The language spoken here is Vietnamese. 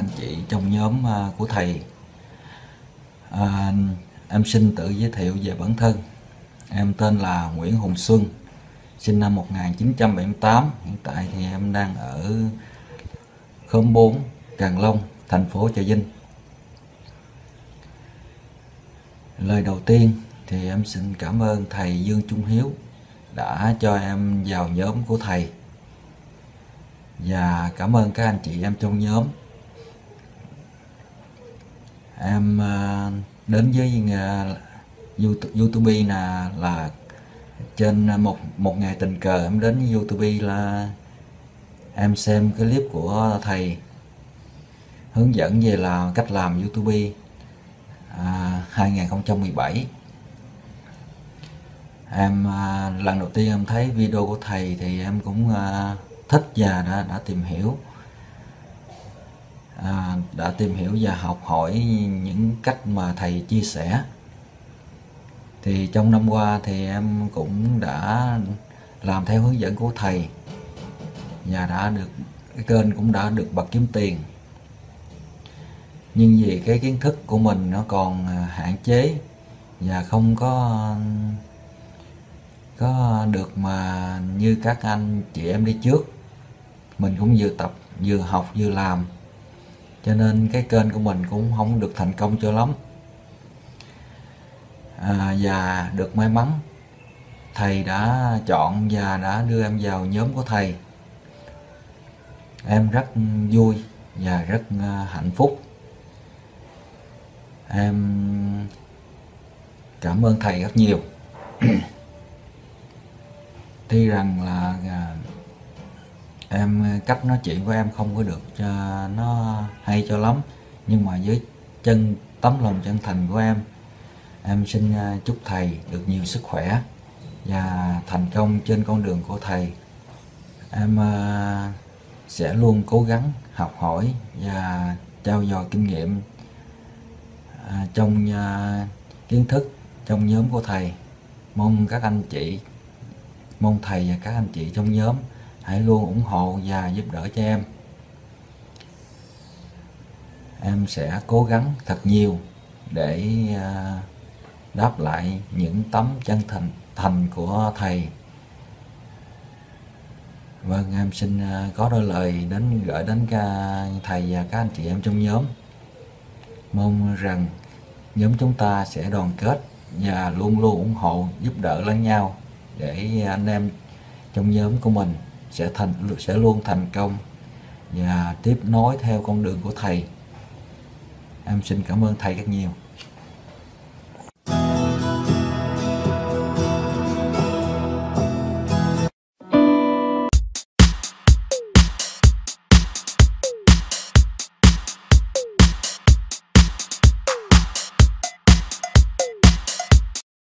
anh chị trong nhóm à, của thầy. À, em xin tự giới thiệu về bản thân. Em tên là Nguyễn Hùng Xuân, sinh năm 1978. Hiện tại thì em đang ở khóm 4, Càng Long, thành phố Trà Vinh. Lời đầu tiên thì em xin cảm ơn thầy Dương Trung Hiếu đã cho em vào nhóm của thầy và cảm ơn các anh chị em trong nhóm em ờ, đến với à, YouTube là là trên một một ngày tình cờ em đến với YouTube là em xem cái clip của thầy hướng dẫn về là cách làm YouTube à, 2017 em à, lần đầu tiên em thấy video của thầy thì em cũng à, thích và đã đã tìm hiểu à, đã tìm hiểu và học hỏi những cách mà thầy chia sẻ. Thì trong năm qua thì em cũng đã làm theo hướng dẫn của thầy và đã được cái kênh cũng đã được bật kiếm tiền. Nhưng vì cái kiến thức của mình nó còn à, hạn chế và không có có được mà như các anh chị em đi trước mình cũng vừa tập vừa học vừa làm cho nên cái kênh của mình cũng không được thành công cho lắm. À, và được may mắn thầy đã chọn và đã đưa em vào nhóm của thầy. Em rất vui và rất à, hạnh phúc. Em cảm ơn thầy rất nhiều. Tuy rằng là à, em ờ, cách nói chuyện của em không có được cho nó hay cho lắm. Nhưng mà với chân, tấm lòng chân thành của em em xin ờ, chúc thầy được nhiều sức khỏe và thành công trên con đường của thầy. Em ờ, sẽ luôn cố gắng học hỏi và trao dồi kinh nghiệm trong kiến thức trong nhóm của thầy. Mong các anh chị, mong thầy và các anh chị trong nhóm hãy luôn ủng hộ và giúp đỡ cho em. Em sẽ cố gắng thật nhiều để à, đáp lại những tấm chân thành thành của thầy. Vâng em xin à, có đôi lời đến, gửi đến ca, thầy và các anh chị em trong nhóm. Mong rằng nhóm chúng ta sẽ đoàn kết và luôn luôn ủng hộ, giúp đỡ lẫn nhau để anh em trong nhóm của mình sẽ thành, sẽ luôn thành công và tiếp nối theo con đường của thầy. Em xin cảm ơn thầy rất nhiều.